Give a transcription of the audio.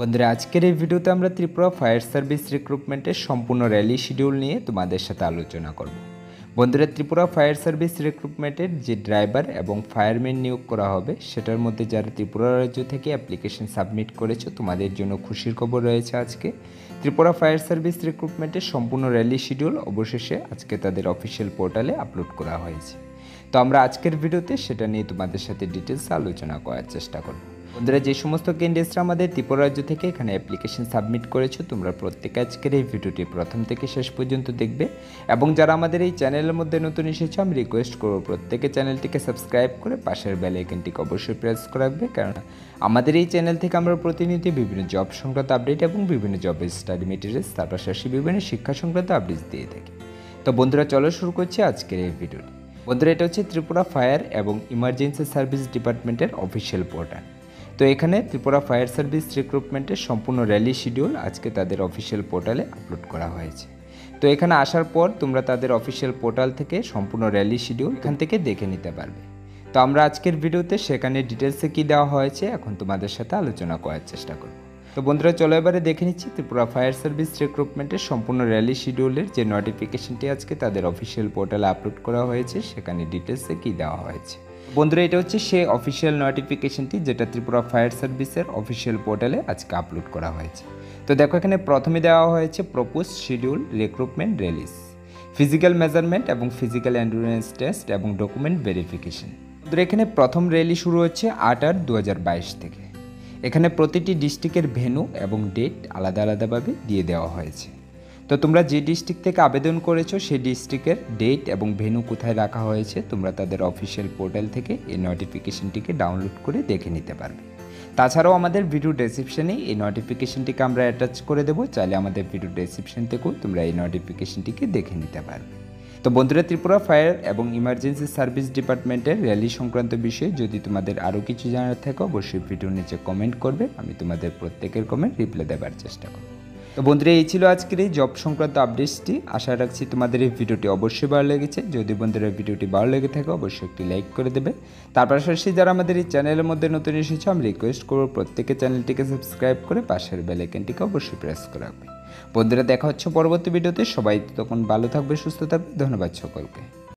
বন্ধুরা, আজকের এই ভিডিওতে আমরা ত্রিপুরা ফায়ার সার্ভিস রিক্রুটমেন্টের সম্পূর্ণ র্যালি শিডিউল নিয়ে তোমাদের সাথে আলোচনা করব। বন্ধুরা, ত্রিপুরা ফায়ার সার্ভিস রিক্রুটমেন্টের যে ড্রাইভার এবং ফায়ারম্যান নিয়োগ করা হবে, সেটার মধ্যে যারা ত্রিপুরা রাজ্য থেকে অ্যাপ্লিকেশন সাবমিট করেছ, তোমাদের জন্য খুশির খবর রয়েছে আজকে। ত্রিপুরা ফায়ার সার্ভিস রিক্রুটমেন্টের সম্পূর্ণ র্যালি শিডিউল অবশেষে আজকে তাদের অফিসিয়াল পোর্টালে আপলোড করা হয়েছে। তো আমরা আজকের ভিডিওতে সেটা নিয়ে তোমাদের সাথে ডিটেলস আলোচনা করার চেষ্টা করব। বন্ধুরা, যে সমস্ত ক্যান্ডিডেটসরা আমাদের ত্রিপুরা রাজ্য থেকে এখানে অ্যাপ্লিকেশন সাবমিট করেছ, তোমরা প্রত্যেকে আজকের এই ভিডিওটি প্রথম থেকে শেষ পর্যন্ত দেখবে। এবং যারা আমাদের এই চ্যানেলের মধ্যে নতুন এসেছ, আমি রিকোয়েস্ট করব প্রত্যেকে চ্যানেলটিকে সাবস্ক্রাইব করে পাশের বেল আইকনটিকে অবশ্যই প্রেস করে রাখবে। কারণ আমাদের এই চ্যানেল থেকে আমরা প্রতিনিধি বিভিন্ন জব সংক্রান্ত আপডেট এবং বিভিন্ন জবের স্টাডি মেটেরিয়ালস তার পাশাপাশি বিভিন্ন শিক্ষা সংক্রান্ত আপডেটস দিয়ে থাকি। তো বন্ধুরা, চলো শুরু করছি আজকের এই ভিডিওটি বন্ধুরা, এটা হচ্ছে ত্রিপুরা ফায়ার এবং ইমার্জেন্সি সার্ভিস ডিপার্টমেন্টের অফিসিয়াল পোর্টাল তো এখানে ত্রিপুরা ফায়ার সার্ভিস রিক্রুটমেন্টের সম্পূর্ণ র্যালি শিডিউল আজকে তাদের অফিসিয়াল পোর্টালে আপলোড করা হয়েছে। তো এখানে আসার পর তোমরা তাদের অফিসিয়াল পোর্টাল থেকে সম্পূর্ণ র্যালি শিডিউল এখান থেকে দেখে নিতে পারবে। তো আমরা আজকের ভিডিওতে সেখানে ডিটেলসে কী দেওয়া হয়েছে এখন তোমাদের সাথে আলোচনা করার চেষ্টা করব। তো বন্ধুরা, চলো এবারে দেখে নিচ্ছি ত্রিপুরা ফায়ার সার্ভিস রিক্রুটমেন্টের সম্পূর্ণ র্যালি শিডিউলের যে নোটিফিকেশনটি আজকে তাদের অফিসিয়াল পোর্টালে আপলোড করা হয়েছে, সেখানে ডিটেলসে কী দেওয়া হয়েছে। বন্ধুরা, এটা হচ্ছে সেই অফিসিয়াল নোটিফিকেশনটি যেটা ত্রিপুরা ফায়ার সার্ভিসের অফিসিয়াল পোর্টালে আজকে আপলোড করা হয়েছে। তো দেখো, এখানে প্রথমে দেওয়া হয়েছে propose schedule recruitment release physical measurement এবং ফিজিক্যাল অ্যান্ডুরেন্স টেস্ট এবং ডকুমেন্ট ভেরিফিকেশন এখানে প্রথম র্যালি শুরু হচ্ছে আট আট দু থেকে। এখানে প্রতিটি ডিস্ট্রিক্টের ভেন্যু এবং ডেট আলাদা আলাদাভাবে দিয়ে দেওয়া হয়েছে। তো তোমরা যে ডিস্ট্রিক্ট থেকে আবেদন করেছ, সেই ডিস্ট্রিক্টের ডেট এবং ভেন্যু কোথায় রাখা হয়েছে, তোমরা তাদের অফিসিয়াল পোর্টাল থেকে এই নোটিফিকেশনটিকে ডাউনলোড করে দেখে নিতে পারবে। তাছাড়াও আমাদের ভিডিও ডেসক্রিপশনে এই নোটিফিকেশনটিকে আমরা অ্যাটাচ করে দেবো, চাইলে আমাদের ভিডিও ডেসক্রিপশন থেকেও তোমরা এই নোটিফিকেশনটিকে দেখে নিতে পারবে। তো বন্ধুরা, ত্রিপুরা ফায়ার এবং ইমার্জেন্সি সার্ভিস ডিপার্টমেন্টের র্যালি সংক্রান্ত বিষয়ে যদি তোমাদের আরও কিছু জানার থাকে, অবশ্যই ভিডিওর নিচে কমেন্ট করবে, আমি তোমাদের প্রত্যেকের কমেন্ট রিপ্লাই দেওয়ার চেষ্টা করব। তো বন্ধুরা, এই ছিল আজকের এই জব সংক্রান্ত আপডেটসটি আশা রাখছি তোমাদের এই ভিডিওটি অবশ্যই ভালো লেগেছে। যদি বন্ধুরা ভিডিওটি ভালো লেগে থাকে, অবশ্যই একটি লাইক করে দেবে। তার পাশাপাশি যারা আমাদের এই চ্যানেলের মধ্যে নতুন এসেছে, আমি রিকোয়েস্ট করব প্রত্যেকে চ্যানেলটিকে সাবস্ক্রাইব করে পাশের বেলাইকেনটিকে অবশ্যই প্রেস করে রাখবে। বন্ধুরা, দেখা হচ্ছে পরবর্তী ভিডিওতে সবাই তখন ভালো থাকবে, সুস্থ থাকবে। ধন্যবাদ সকলকে।